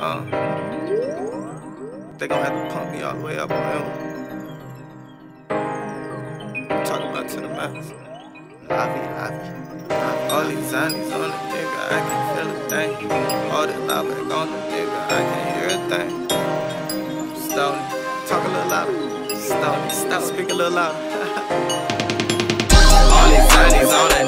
Uh, they gon' have to pump me all the way up on them. Talking about to the max. Lavi, Lavi. All these zombies on the nigga, I can't feel a thing. All that lava on the nigga, I can't hear a thing. Stony, talk a little louder. Stony, stop, speak a little louder. All these zombies on the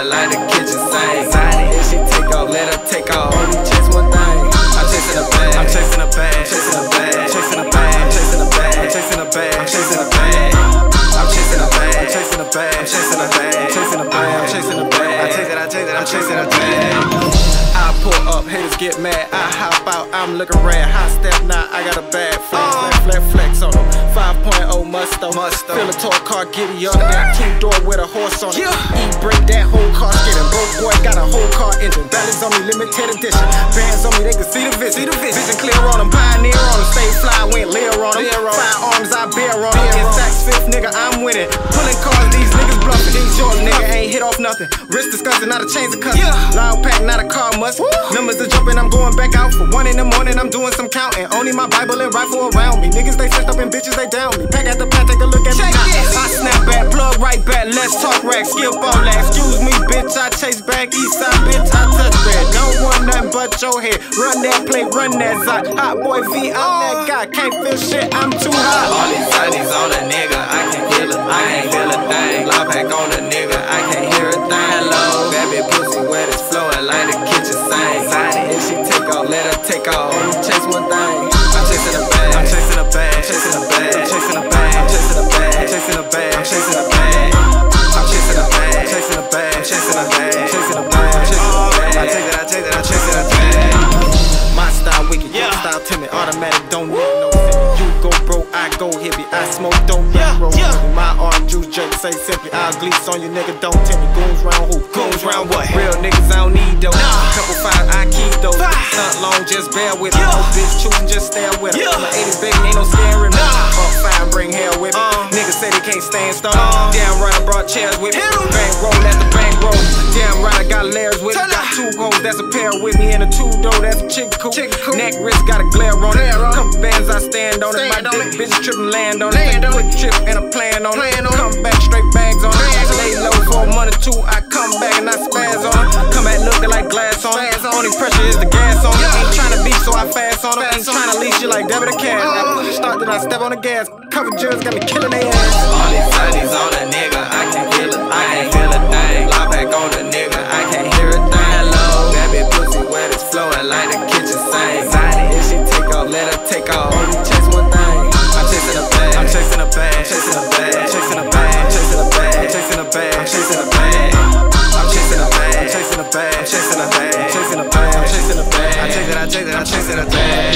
flowing like the kitchen sink. If she take off, let her take off. Only chase one thing. I'm chasing a bag. I'm chasing a bag. Chasing a bag. Chasing a bag. Chasing a bag. Chasing a bag. I'm chasing a bag. I'm chasing a bag. I'm chasing a bag. I'm chasing a bag. I'm Chasing a bag. I'm chasing a bag. I chase it. I chase it. I'm chasing a bag. Get mad. I hop out, I'm looking red. Hot step now, I got a bad flex. Flex, flex, flex on them. 5.0 Musto. Musto. Fill a tall car, giddy up. Got two door with a horse on it. E break that whole car skidding. Broke boy got a whole car engine. Balance on me, limited edition. Bands on me, they can see the vision. See the vision. Vision clear on them, pioneer on them. Stay fly, went leer on them. Firearms, I bear on them. In tax fifth, nigga, I'm winning. Pulling cars, these niggas bluffing. These short nigga ain't hit off nothing. Wrist disgusting, not a chains of cussing. Loud pack, not a car must. Numbers are jumping, I'm going back out for one in the morning. I'm doing some counting. Only my Bible and rifle around me. Niggas they set up and bitches they down me. Pack at the pack, take a look at me. I snap back, plug right back. Let's talk rack, skip all that. Excuse me, bitch. I chase back east side, bitch. I touch red. Don't want nothing but your head. Run that play, run that zot. Hot boy V, I'm that guy. Can't feel shit, I'm too hot. All these zombies on a nigga, I can't feel a, I can't style timid, automatic, don't need no semi. You go broke, I go hippie. I smoke, don't yeah, roll yeah. My arm juice jerk, say simply. I'll gleece on you, nigga, don't tempt me. Goons round who? Goons round what? Real niggas, I don't need those. Nah. Couple five, I keep those. Stunt long, just bear with me. No bitch choosing, just stare with me. My 80s baby, ain't no scaring me. Nah. Up fine, bring hell with me. Uh. Niggas say they can't stand stone. Uh. Damn right, I brought chairs with me. Bank roll, that's the bank roll. Damn right, I got layers with me. Got two hoes, that's a pair with me. And a two door, that's a chick cool. Neck wrist, got a glare on it. Couple bands, I stand on it. My dick bitch trippin' land on it. Take a quick trip and a plan on it. Come back, straight bags on it. Lay low for a month or two, I come back and I spaz on it. Come back looking like glass on it. Only pressure is the gas on it. Ain't tryna beef, so I fast on them. Ain't tryna leash you like debit or cash. Uh-huh. I push a start, then I step on the gas. Cover jurors got me killing their ass. All these titties on a nigga, I can feel it. I ain't feel a thing. Lie back on a nigga, I can't hear a thing. Hello, baby pussy wet, it's flowing like the kitchen sink. If she take off, let her take off. Only chase one thing. I'm chasing a bag. I'm chasing a bag. I'm chasing a bag. I'm chasing a bag. I'm chasing a bag. I'm chasing a bag. I'm chasing a bag. I'm chasing a bag. I'm chasing a bag. eccetera, eccetera, eccetera, eccetera.